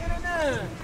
이르네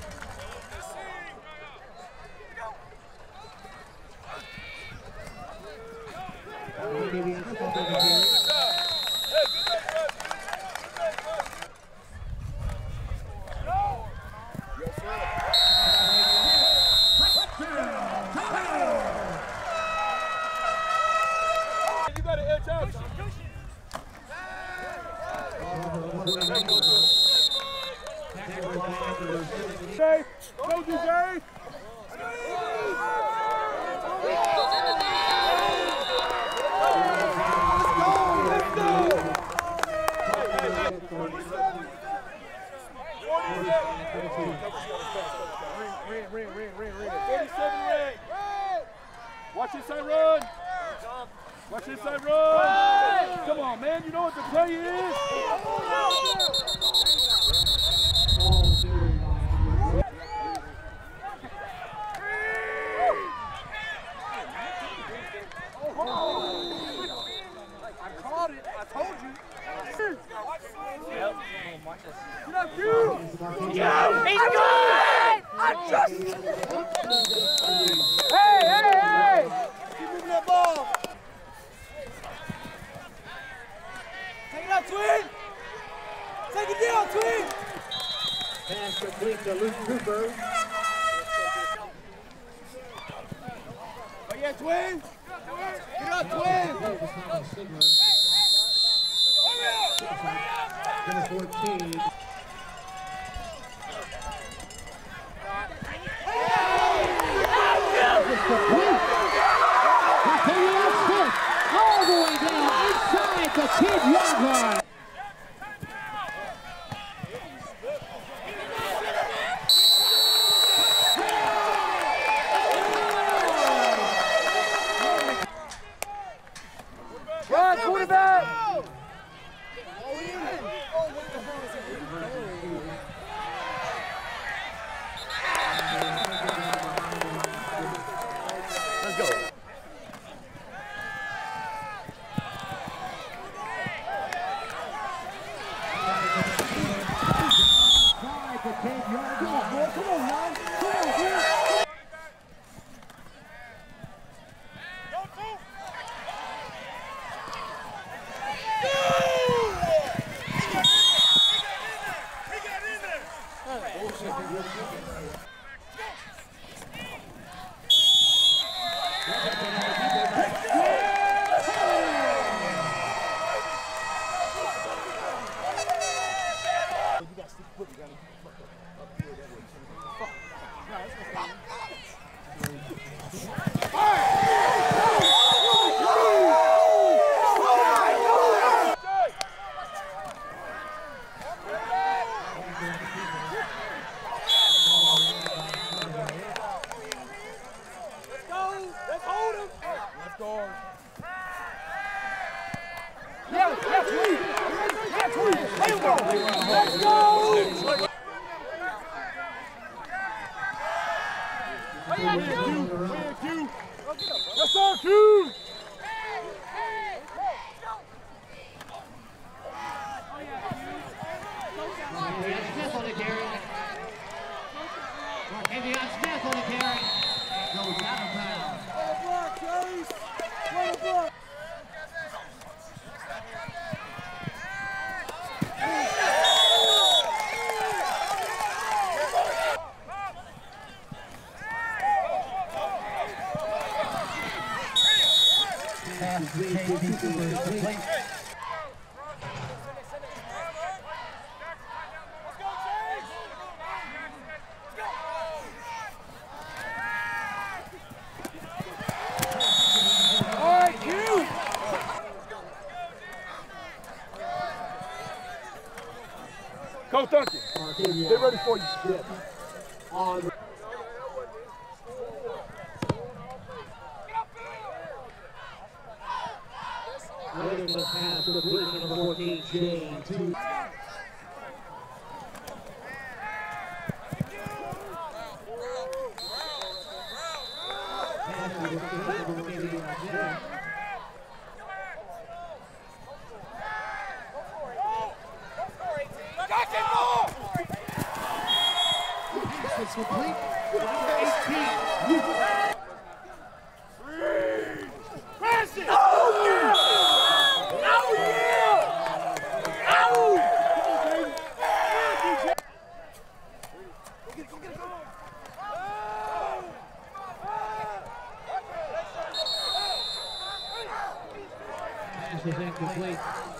Jay, go Jay. Ring, ring, ring, ring, ring. 47 ring. Watch inside run. Watch inside run. Come on, man. You know what the play is. I caught it. I told you. Get up, you. He's good! I just. Cooper. Oh, yeah, Twin. Get up, Twin. Number 14. Run, quarterback. Let's go. Inside the 10 yard line. Come on, man. Come on, man. Let's go. Let's hold him. Let's go. Yeah, yeah, Twin. Yeah, Twin. There you go. Let's go. Hey, yeah, Q. Hey, Q. That's all Q. Smith on it, Darren. Mark Henry Coach Duncan, they're ready for you. On Williams has passed complete to number 14, Jane. Two. Pass to number 14, Jane. It's complete. Pass is incomplete.